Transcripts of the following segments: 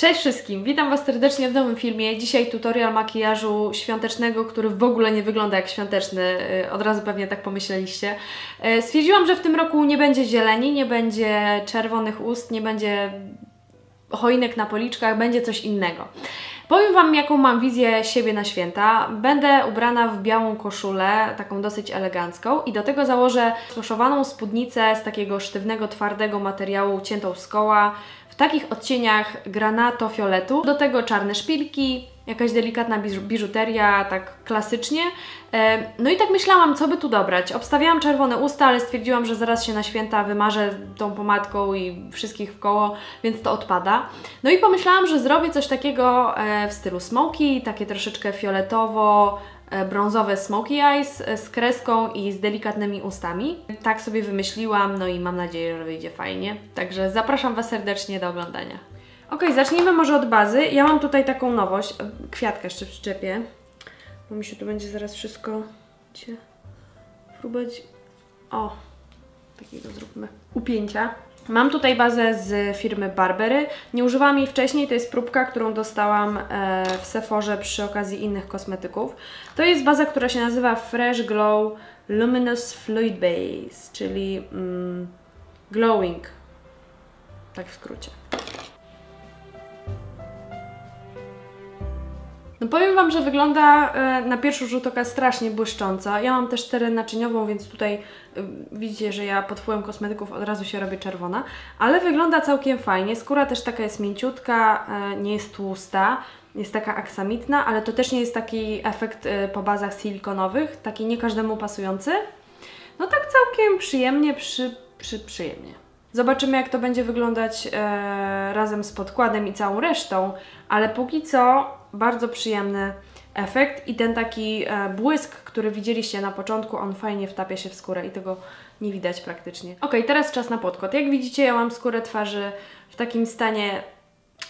Cześć wszystkim, witam Was serdecznie w nowym filmie. Dzisiaj tutorial makijażu świątecznego, który w ogóle nie wygląda jak świąteczny, y, od razu pewnie tak pomyśleliście. Y, stwierdziłam, że w tym roku nie będzie zieleni, nie będzie czerwonych ust, nie będzie choinek na policzkach, będzie coś innego. Powiem Wam, jaką mam wizję siebie na święta. Będę ubrana w białą koszulę, taką dosyć elegancką i do tego założę skoszowaną spódnicę z takiego sztywnego, twardego materiału ciętą z koła, w takich odcieniach granato-fioletu. Do tego czarne szpilki, jakaś delikatna biżuteria, tak klasycznie. No i tak myślałam, co by tu dobrać. Obstawiałam czerwone usta, ale stwierdziłam, że zaraz się na święta wymarzę tą pomadką i wszystkich w koło, więc to odpada. No i pomyślałam, że zrobię coś takiego e, w stylu smoky, takie troszeczkę fioletowo, e, brązowe smoky eyes z kreską i z delikatnymi ustami. Tak sobie wymyśliłam, no i mam nadzieję, że wyjdzie fajnie. Także zapraszam Was serdecznie do oglądania. Ok, zacznijmy może od bazy. Ja mam tutaj taką nowość. Kwiatka jeszcze przyczepię, bo mi się tu będzie zaraz wszystko cię próbować. O, takiego zróbmy upięcia. Mam tutaj bazę z firmy Barbery. Nie używałam jej wcześniej, to jest próbka, którą dostałam e, w Sephorze przy okazji innych kosmetyków. To jest baza, która się nazywa Fresh Glow Luminous Fluid Base, czyli mm, glowing, tak w skrócie. No powiem Wam, że wygląda e, na pierwszy rzut oka strasznie błyszcząca. Ja mam też teren naczyniową, więc tutaj e, widzicie, że ja pod wpływem kosmetyków od razu się robię czerwona. Ale wygląda całkiem fajnie. Skóra też taka jest mięciutka, e, nie jest tłusta. Jest taka aksamitna, ale to też nie jest taki efekt po bazach silikonowych, taki nie każdemu pasujący. No tak całkiem przyjemnie, przy, przy, przyjemnie. Zobaczymy, jak to będzie wyglądać e, razem z podkładem i całą resztą, ale póki co bardzo przyjemny efekt i ten taki e, błysk, który widzieliście na początku, on fajnie wtapia się w skórę i tego nie widać praktycznie. Ok, teraz czas na podkład. Jak widzicie, ja mam skórę twarzy w takim stanie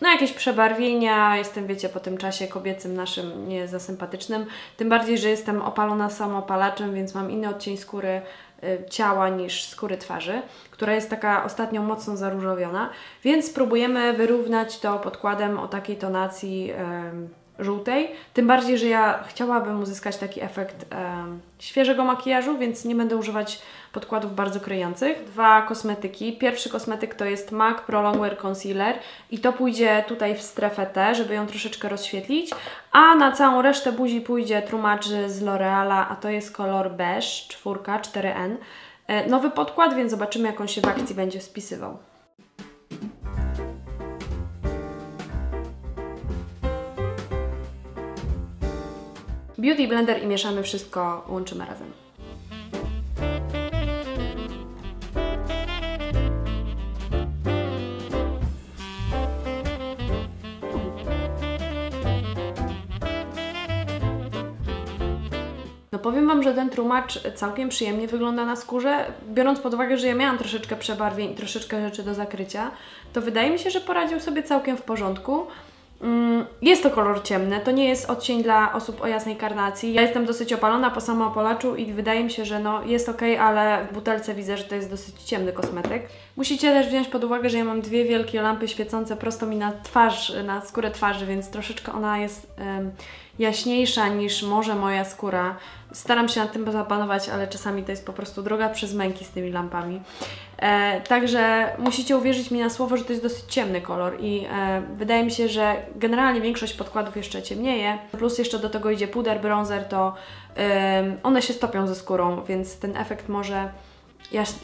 no jakieś przebarwienia, jestem wiecie po tym czasie kobiecym naszym nie za sympatycznym, tym bardziej, że jestem opalona samopalaczem, więc mam inny odcień skóry ciała niż skóry twarzy, która jest taka ostatnio mocno zaróżowiona, więc spróbujemy wyrównać to podkładem o takiej tonacji żółtej. Tym bardziej, że ja chciałabym uzyskać taki efekt e, świeżego makijażu, więc nie będę używać podkładów bardzo kryjących. Dwa kosmetyki. Pierwszy kosmetyk to jest MAC Pro Longwear Concealer i to pójdzie tutaj w strefę T, żeby ją troszeczkę rozświetlić, a na całą resztę buzi pójdzie Trumacz z L'Oreala, a to jest kolor beige, czwórka, 4N. E, nowy podkład, więc zobaczymy jak on się w akcji będzie spisywał. Beauty Blender i mieszamy wszystko, łączymy razem. No powiem Wam, że ten trumacz całkiem przyjemnie wygląda na skórze. Biorąc pod uwagę, że ja miałam troszeczkę przebarwień i troszeczkę rzeczy do zakrycia, to wydaje mi się, że poradził sobie całkiem w porządku. Mm, jest to kolor ciemny, to nie jest odcień dla osób o jasnej karnacji. Ja jestem dosyć opalona po samoopalaczu i wydaje mi się, że no jest ok, ale w butelce widzę, że to jest dosyć ciemny kosmetyk. Musicie też wziąć pod uwagę, że ja mam dwie wielkie lampy świecące prosto mi na twarz, na skórę twarzy, więc troszeczkę ona jest um, jaśniejsza niż może moja skóra. Staram się nad tym zapanować, ale czasami to jest po prostu droga przez męki z tymi lampami. E, także musicie uwierzyć mi na słowo, że to jest dosyć ciemny kolor i e, wydaje mi się, że generalnie większość podkładów jeszcze ciemnieje. Plus jeszcze do tego idzie puder, bronzer, to e, one się stopią ze skórą, więc ten efekt może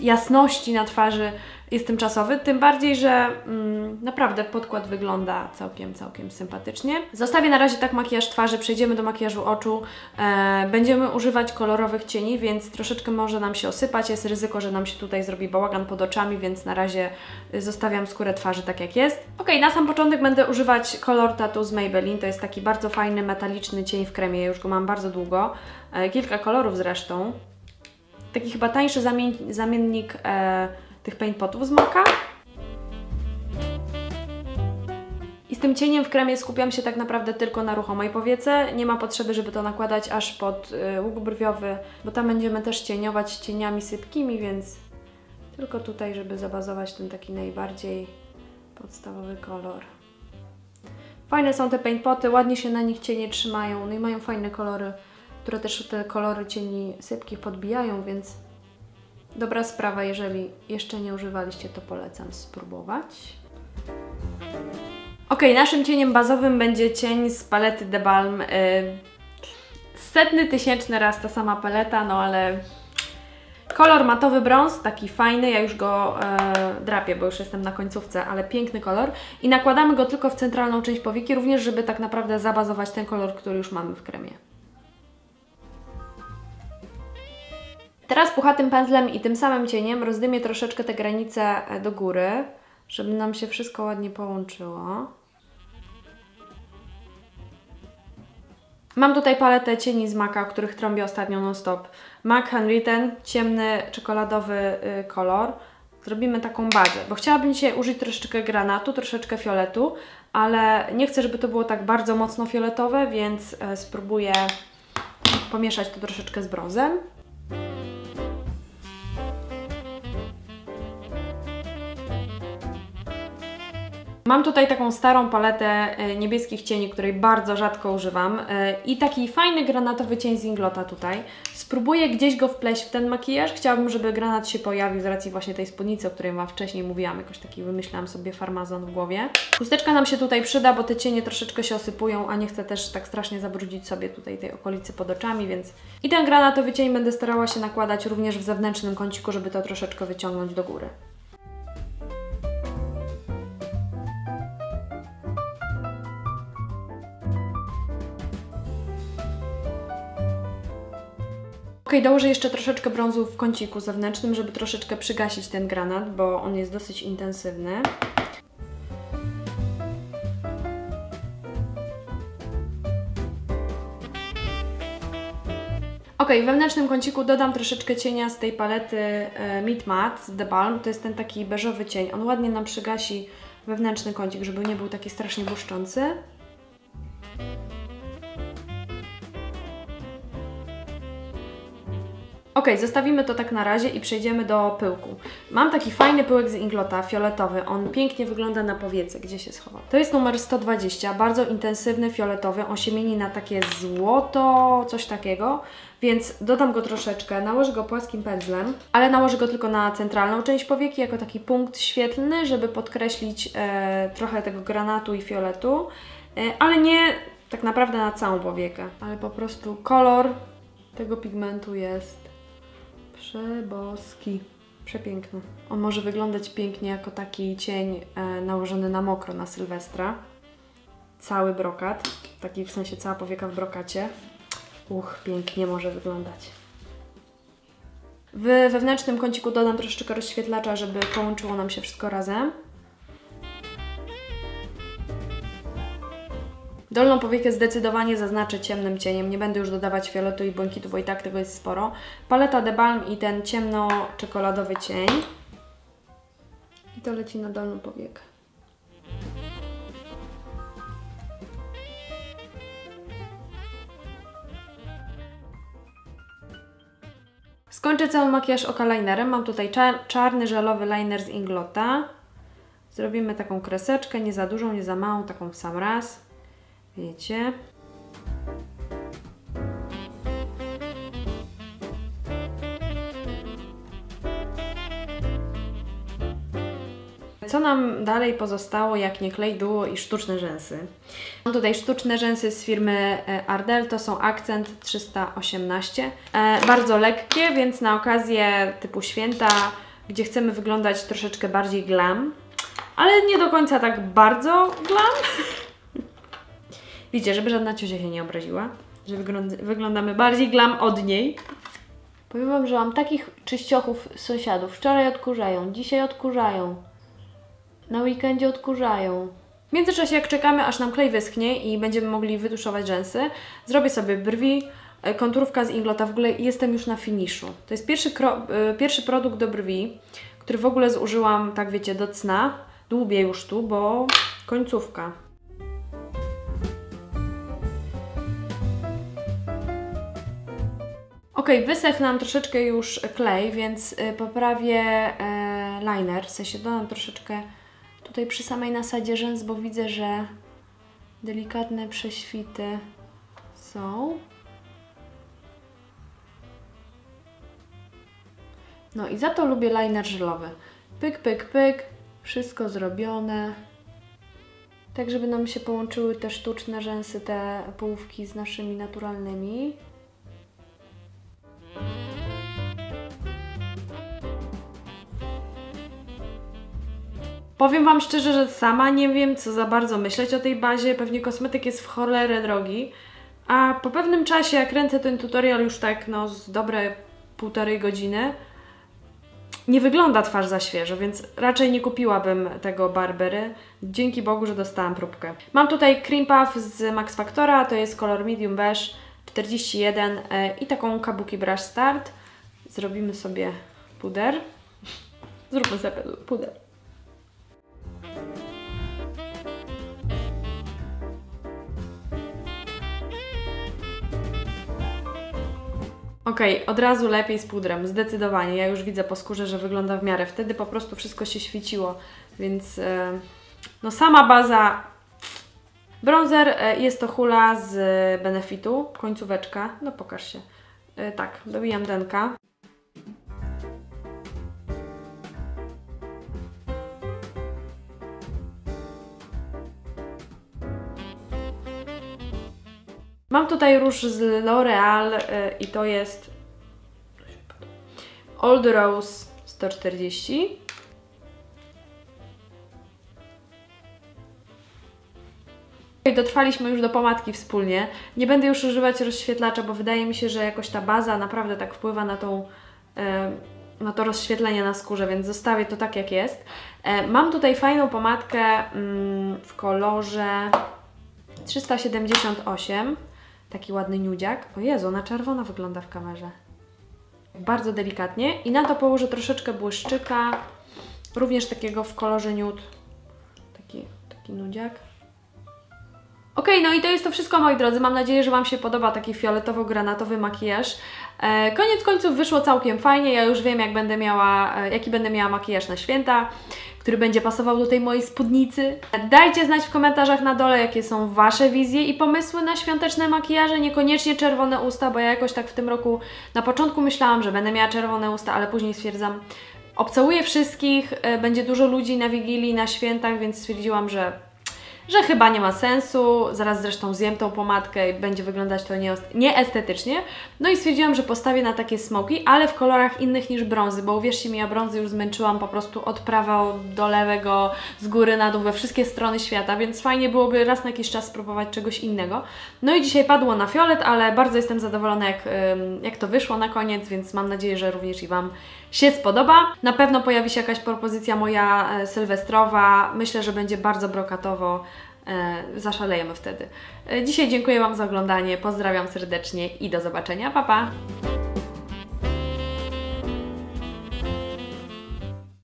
jasności na twarzy jest tymczasowy, tym bardziej, że mm, naprawdę podkład wygląda całkiem, całkiem sympatycznie. Zostawię na razie tak makijaż twarzy, przejdziemy do makijażu oczu. E, będziemy używać kolorowych cieni, więc troszeczkę może nam się osypać, jest ryzyko, że nam się tutaj zrobi bałagan pod oczami, więc na razie zostawiam skórę twarzy tak jak jest. Ok, na sam początek będę używać kolor Tattoo z Maybelline, to jest taki bardzo fajny, metaliczny cień w kremie, już go mam bardzo długo, e, kilka kolorów zresztą taki chyba tańszy zamien zamiennik e, tych paint potów z Moka. I z tym cieniem w kremie skupiam się tak naprawdę tylko na ruchomej powiece. Nie ma potrzeby, żeby to nakładać aż pod y, łuk brwiowy, bo tam będziemy też cieniować cieniami sypkimi, więc tylko tutaj, żeby zabazować ten taki najbardziej podstawowy kolor. Fajne są te paintpoty, ładnie się na nich cienie trzymają, no i mają fajne kolory, które też te kolory cieni sypkich podbijają, więc dobra sprawa, jeżeli jeszcze nie używaliście, to polecam spróbować. Ok, naszym cieniem bazowym będzie cień z palety The Balm. Yy, setny, tysięczny raz ta sama paleta, no ale kolor matowy brąz, taki fajny, ja już go e, drapię, bo już jestem na końcówce, ale piękny kolor i nakładamy go tylko w centralną część powieki, również żeby tak naprawdę zabazować ten kolor, który już mamy w kremie. Teraz puchatym pędzlem i tym samym cieniem rozdymię troszeczkę te granice e, do góry, żeby nam się wszystko ładnie połączyło. Mam tutaj paletę cieni z Maka, o których trąbię ostatnio non-stop. Mac Handwritten, ciemny czekoladowy y, kolor. Zrobimy taką bazę, bo chciałabym dzisiaj użyć troszeczkę granatu, troszeczkę fioletu, ale nie chcę, żeby to było tak bardzo mocno fioletowe, więc y, spróbuję pomieszać to troszeczkę z brązem. Mam tutaj taką starą paletę e, niebieskich cieni, której bardzo rzadko używam e, i taki fajny granatowy cień z Inglota tutaj. Spróbuję gdzieś go wpleść w ten makijaż. Chciałabym, żeby granat się pojawił z racji właśnie tej spódnicy, o której Wam wcześniej mówiłam. Jakoś taki wymyślałam sobie farmazon w głowie. Chusteczka nam się tutaj przyda, bo te cienie troszeczkę się osypują, a nie chcę też tak strasznie zabrudzić sobie tutaj tej okolicy pod oczami, więc... I ten granatowy cień będę starała się nakładać również w zewnętrznym kąciku, żeby to troszeczkę wyciągnąć do góry. Ok, dołożę jeszcze troszeczkę brązu w kąciku zewnętrznym, żeby troszeczkę przygasić ten granat, bo on jest dosyć intensywny. Ok, w wewnętrznym kąciku dodam troszeczkę cienia z tej palety e, Meat Matte z The Balm. To jest ten taki beżowy cień. On ładnie nam przygasi wewnętrzny kącik, żeby nie był taki strasznie błyszczący. Ok, zostawimy to tak na razie i przejdziemy do pyłku. Mam taki fajny pyłek z Inglota, fioletowy. On pięknie wygląda na powiece, gdzie się schował. To jest numer 120, bardzo intensywny, fioletowy. On się mieni na takie złoto, coś takiego. Więc dodam go troszeczkę, nałożę go płaskim pędzlem, ale nałożę go tylko na centralną część powieki, jako taki punkt świetlny, żeby podkreślić e, trochę tego granatu i fioletu, e, ale nie tak naprawdę na całą powiekę, ale po prostu kolor tego pigmentu jest Przeboski. Przepiękny. On może wyglądać pięknie jako taki cień e, nałożony na mokro na Sylwestra. Cały brokat, taki w sensie cała powieka w brokacie. Uch, pięknie może wyglądać. W wewnętrznym kąciku dodam troszeczkę rozświetlacza, żeby połączyło nam się wszystko razem. Dolną powiekę zdecydowanie zaznaczę ciemnym cieniem, nie będę już dodawać fioletu i błękitu, bo i tak tego jest sporo. Paleta The Balm i ten ciemno-czekoladowy cień. I to leci na dolną powiekę. Skończę cały makijaż oka linerem. Mam tutaj czarny, żelowy liner z Inglota. Zrobimy taką kreseczkę, nie za dużą, nie za małą, taką w sam raz. Wiecie? Co nam dalej pozostało, jak nie klej duo i sztuczne rzęsy? Mam tutaj sztuczne rzęsy z firmy e, Ardell, to są Accent 318. E, bardzo lekkie, więc na okazję typu święta, gdzie chcemy wyglądać troszeczkę bardziej glam, ale nie do końca tak bardzo glam. Widzicie, żeby żadna ciocia się nie obraziła, że wyglądamy bardziej glam od niej. Powiem Wam, że mam takich czyściochów sąsiadów. Wczoraj odkurzają, dzisiaj odkurzają, na weekendzie odkurzają. W międzyczasie jak czekamy, aż nam klej wyschnie i będziemy mogli wytuszować rzęsy, zrobię sobie brwi, e, konturówka z Inglota. W ogóle jestem już na finiszu. To jest pierwszy, e, pierwszy produkt do brwi, który w ogóle zużyłam, tak wiecie, do cna. Dłubię już tu, bo końcówka. Ok, wysechł nam troszeczkę już klej, więc y, poprawię e, liner, w sensie dodam troszeczkę tutaj przy samej nasadzie rzęs, bo widzę, że Delikatne prześwity są. No i za to lubię liner żelowy. Pyk, pyk, pyk. Wszystko zrobione. Tak, żeby nam się połączyły te sztuczne rzęsy, te połówki z naszymi naturalnymi. Powiem Wam szczerze, że sama nie wiem, co za bardzo myśleć o tej bazie. Pewnie kosmetyk jest w cholerę drogi. A po pewnym czasie, jak kręcę ten tutorial już tak, no, z dobre półtorej godziny, nie wygląda twarz za świeżo, więc raczej nie kupiłabym tego Barbery. Dzięki Bogu, że dostałam próbkę. Mam tutaj Cream Puff z Max Factora, to jest kolor Medium Beige 41 e, i taką Kabuki Brush Start. Zrobimy sobie puder. Zróbmy sobie puder. Ok, od razu lepiej z pudrem, zdecydowanie. Ja już widzę po skórze, że wygląda w miarę. Wtedy po prostu wszystko się świeciło, więc e, no sama baza. Bronzer e, jest to hula z Benefitu, końcóweczka. No pokaż się. E, tak, dobijam denka. Mam tutaj róż z L'Oreal y, i to jest Old Rose 140. Dotrwaliśmy już do pomadki wspólnie. Nie będę już używać rozświetlacza, bo wydaje mi się, że jakoś ta baza naprawdę tak wpływa na tą y, na to rozświetlenie na skórze, więc zostawię to tak jak jest. E, mam tutaj fajną pomadkę mm, w kolorze 378. Taki ładny nudziak. O Jezu, ona czerwona wygląda w kamerze. Bardzo delikatnie. I na to położę troszeczkę błyszczyka. Również takiego w kolorze nude. Taki, taki nudziak. Ok, no i to jest to wszystko moi drodzy. Mam nadzieję, że Wam się podoba taki fioletowo-granatowy makijaż. E, koniec końców wyszło całkiem fajnie. Ja już wiem, jak będę miała, e, jaki będę miała makijaż na święta który będzie pasował do tej mojej spódnicy. Dajcie znać w komentarzach na dole, jakie są Wasze wizje i pomysły na świąteczne makijaże, niekoniecznie czerwone usta, bo ja jakoś tak w tym roku na początku myślałam, że będę miała czerwone usta, ale później stwierdzam, obcałuję wszystkich, e, będzie dużo ludzi na Wigilii, na świętach, więc stwierdziłam, że że chyba nie ma sensu, zaraz zresztą zjem tą pomadkę i będzie wyglądać to nieestetycznie. No i stwierdziłam, że postawię na takie smoki, ale w kolorach innych niż brązy, bo uwierzcie mi, ja brązy już zmęczyłam po prostu od prawa do lewego, z góry na dół, we wszystkie strony świata, więc fajnie byłoby raz na jakiś czas spróbować czegoś innego. No i dzisiaj padło na fiolet, ale bardzo jestem zadowolona jak, jak to wyszło na koniec, więc mam nadzieję, że również i Wam się spodoba. Na pewno pojawi się jakaś propozycja moja e, sylwestrowa. Myślę, że będzie bardzo brokatowo. E, zaszalejemy wtedy. E, dzisiaj dziękuję Wam za oglądanie. Pozdrawiam serdecznie i do zobaczenia. Pa, pa!